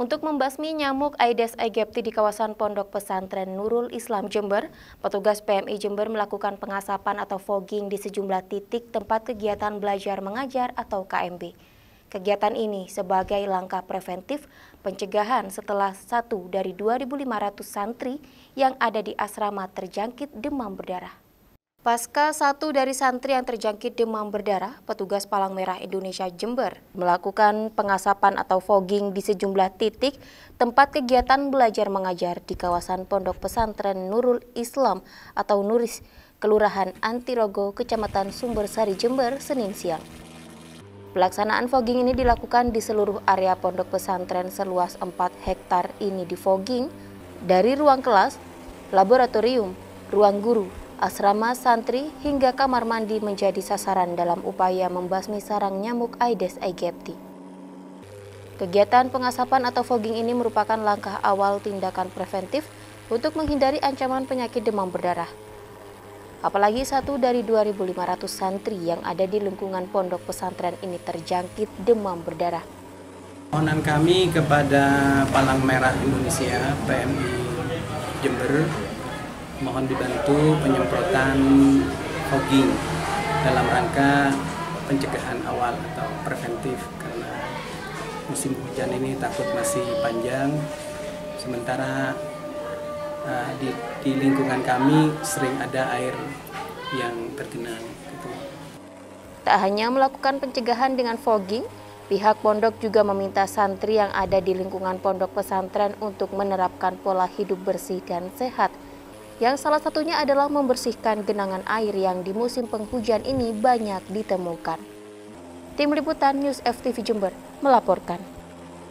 Untuk membasmi nyamuk Aedes aegypti di kawasan Pondok Pesantren Nurul Islam Jember, petugas PMI Jember melakukan pengasapan atau fogging di sejumlah titik tempat kegiatan belajar mengajar atau KMB. Kegiatan ini sebagai langkah preventif pencegahan setelah satu dari 2.500 santri yang ada di asrama terjangkit demam berdarah. Pasca satu dari santri yang terjangkit demam berdarah, petugas Palang Merah Indonesia Jember melakukan pengasapan atau fogging di sejumlah titik tempat kegiatan belajar mengajar di kawasan Pondok Pesantren Nurul Islam atau Nuris, Kelurahan Antirogo, Kecamatan Sumbersari, Jember, Senin siang. Pelaksanaan fogging ini dilakukan di seluruh area pondok pesantren seluas 4 hektar ini di fogging dari ruang kelas, laboratorium, ruang guru, asrama santri hingga kamar mandi menjadi sasaran dalam upaya membasmi sarang nyamuk Aedes aegypti. Kegiatan pengasapan atau fogging ini merupakan langkah awal tindakan preventif untuk menghindari ancaman penyakit demam berdarah. Apalagi satu dari 2.500 santri yang ada di lingkungan pondok pesantren ini terjangkit demam berdarah. Mohonan kami kepada Palang Merah Indonesia PMI Jember mohon dibantu penyemprotan fogging dalam rangka pencegahan awal atau preventif karena musim hujan ini takut masih panjang sementara uh, di, di lingkungan kami sering ada air yang tergenang gitu. Tak hanya melakukan pencegahan dengan fogging, Pihak pondok juga meminta santri yang ada di lingkungan pondok pesantren untuk menerapkan pola hidup bersih dan sehat yang salah satunya adalah membersihkan genangan air yang di musim penghujan ini banyak ditemukan. Tim Liputan News FTV Jember melaporkan.